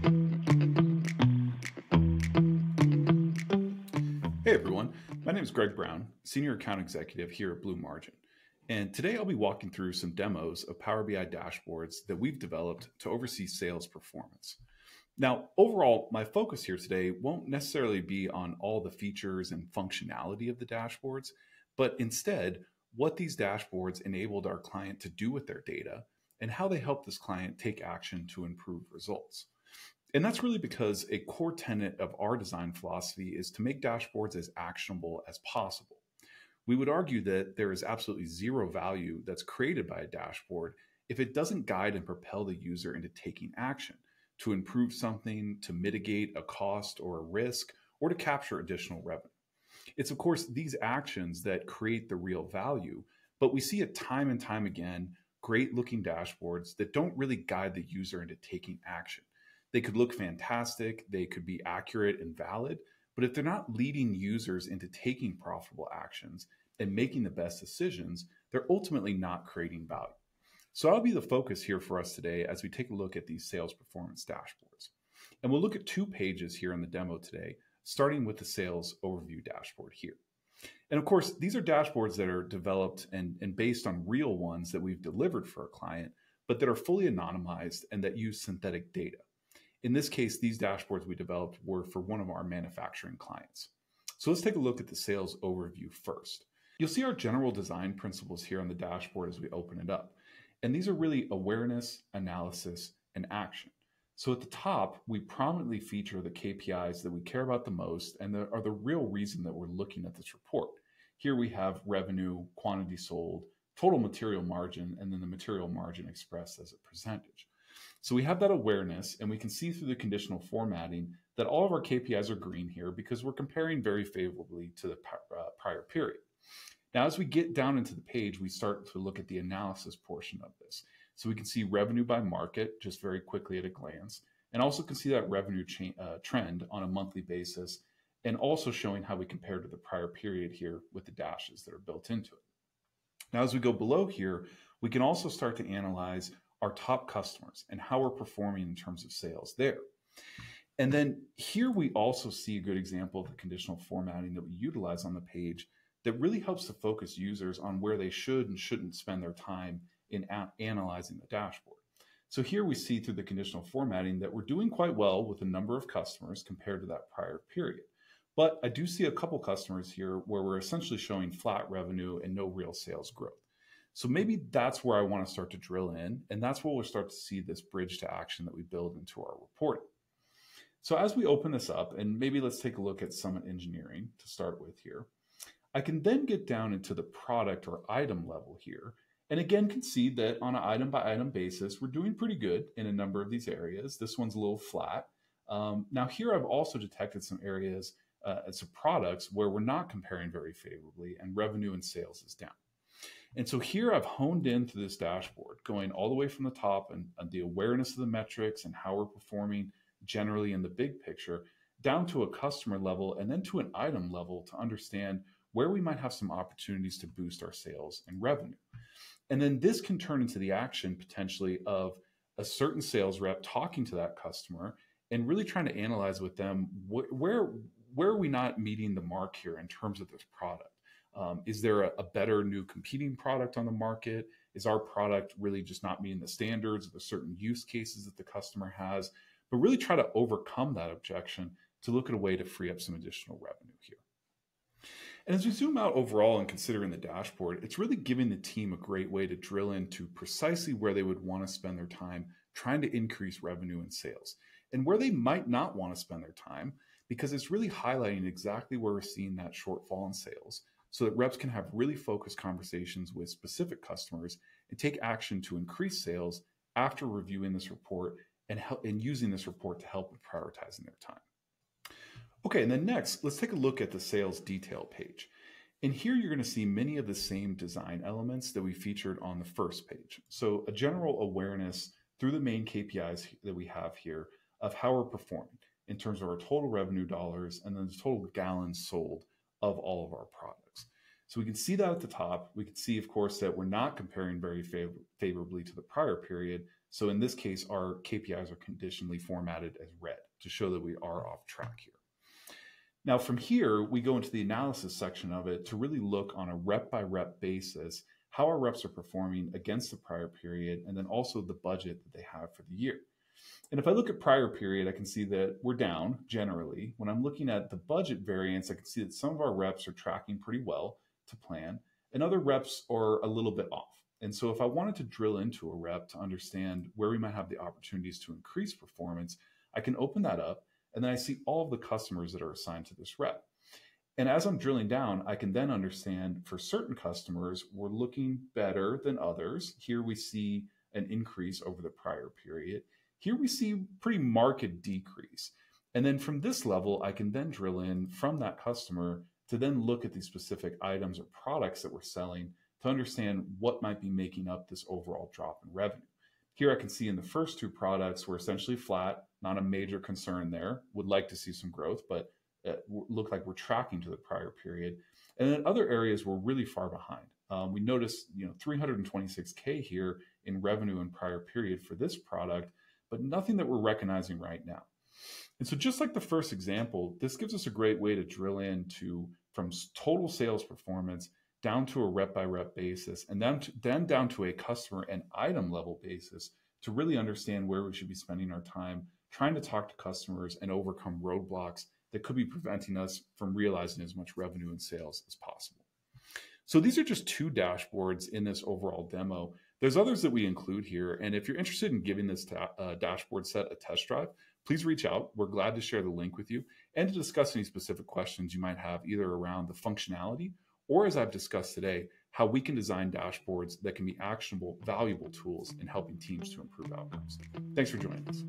Hey everyone, my name is Greg Brown, Senior Account Executive here at Blue Margin. And today I'll be walking through some demos of Power BI dashboards that we've developed to oversee sales performance. Now, overall, my focus here today won't necessarily be on all the features and functionality of the dashboards, but instead, what these dashboards enabled our client to do with their data and how they help this client take action to improve results. And that's really because a core tenet of our design philosophy is to make dashboards as actionable as possible. We would argue that there is absolutely zero value that's created by a dashboard if it doesn't guide and propel the user into taking action to improve something, to mitigate a cost or a risk, or to capture additional revenue. It's, of course, these actions that create the real value, but we see it time and time again great looking dashboards that don't really guide the user into taking action. They could look fantastic, they could be accurate and valid, but if they're not leading users into taking profitable actions and making the best decisions, they're ultimately not creating value. So that'll be the focus here for us today as we take a look at these sales performance dashboards. And we'll look at two pages here in the demo today, starting with the sales overview dashboard here. And of course, these are dashboards that are developed and, and based on real ones that we've delivered for a client, but that are fully anonymized and that use synthetic data. In this case, these dashboards we developed were for one of our manufacturing clients. So let's take a look at the sales overview first. You'll see our general design principles here on the dashboard as we open it up. And these are really awareness, analysis, and action. So at the top, we prominently feature the KPIs that we care about the most and that are the real reason that we're looking at this report. Here we have revenue, quantity sold, total material margin, and then the material margin expressed as a percentage. So we have that awareness and we can see through the conditional formatting that all of our KPIs are green here because we're comparing very favorably to the uh, prior period. Now, as we get down into the page, we start to look at the analysis portion of this. So we can see revenue by market just very quickly at a glance, and also can see that revenue uh, trend on a monthly basis, and also showing how we compare to the prior period here with the dashes that are built into it. Now, as we go below here, we can also start to analyze our top customers and how we're performing in terms of sales there. And then here we also see a good example of the conditional formatting that we utilize on the page that really helps to focus users on where they should and shouldn't spend their time in analyzing the dashboard. So here we see through the conditional formatting that we're doing quite well with a number of customers compared to that prior period. But I do see a couple customers here where we're essentially showing flat revenue and no real sales growth. So maybe that's where I want to start to drill in. And that's where we'll start to see this bridge to action that we build into our reporting. So as we open this up, and maybe let's take a look at Summit Engineering to start with here. I can then get down into the product or item level here. And again, can see that on an item by item basis, we're doing pretty good in a number of these areas. This one's a little flat. Um, now here I've also detected some areas uh, as products where we're not comparing very favorably and revenue and sales is down. And so here I've honed into this dashboard, going all the way from the top and, and, the awareness of the metrics and how we're performing generally in the big picture, down to a customer level and then to an item level to understand where we might have some opportunities to boost our sales and revenue. And then this can turn into the action potentially of a certain sales rep talking to that customer and really trying to analyze with them wh- where where are we not meeting the mark here in terms of this product um, is there a, a, better new competing product on the market? Is our product really just not meeting the standards of the certain use cases that the customer has? But really try to overcome that objection to look at a way to free up some additional revenue here. And as we zoom out overall and considering the dashboard, it's really giving the team a great way to drill into precisely where they would want to spend their time trying to increase revenue and sales and where they might not want to spend their time because it's really highlighting exactly where we're seeing that shortfall in sales so that reps can have really focused conversations with specific customers and take action to increase sales after reviewing this report and, help, and using this report to help with prioritizing their time. Okay, and then next, let's take a look at the sales detail page. And here you're going to see many of the same design elements that we featured on the first page. So a general awareness through the main KPIs that we have here of how we're performing in terms of our total revenue dollars and then the total gallons sold of all of our products. So we can see that at the top. We can see, of course, that we're not comparing very favor- favorably to the prior period. So in this case, our KPIs are conditionally formatted as red to show that we are off track here. Now, from here, we go into the analysis section of it to really look on a rep by rep basis how our reps are performing against the prior period, and then also the budget that they have for the year. And if I look at prior period, I can see that we're down generally. When I'm looking at the budget variance, I can see that some of our reps are tracking pretty well to plan, and other reps are a little bit off. And so if I wanted to drill into a rep to understand where we might have the opportunities to increase performance, I can open that up and then I see all of the customers that are assigned to this rep. And as I'm drilling down, I can then understand for certain customers, we're looking better than others. Here we see an increase over the prior period. Here we see pretty marked decrease. And then from this level, I can then drill in from that customer to then look at these specific items or products that we're selling to understand what might be making up this overall drop in revenue. Here I can see in the first two products, we're essentially flat, not a major concern there. Would like to see some growth, but look like we're tracking to the prior period. And then other areas we're really far behind. Um, we noticed, you know, 326k here in revenue in prior period for this product, but nothing that we're recognizing right now. And so, just like the first example, this gives us a great way to drill into from total sales performance down to a rep by rep basis, and then to, then down to a customer and item level basis to really understand where we should be spending our time trying to talk to customers and overcome roadblocks that could be preventing us from realizing as much revenue and sales as possible. So these are just two dashboards in this overall demo. There's others that we include here. And if you're interested in giving this uh, dashboard set a test drive, please reach out. We're glad to share the link with you and to discuss any specific questions you might have either around the functionality or as I've discussed today, how we can design dashboards that can be actionable, valuable tools in helping teams to improve outcomes. Thanks for joining us.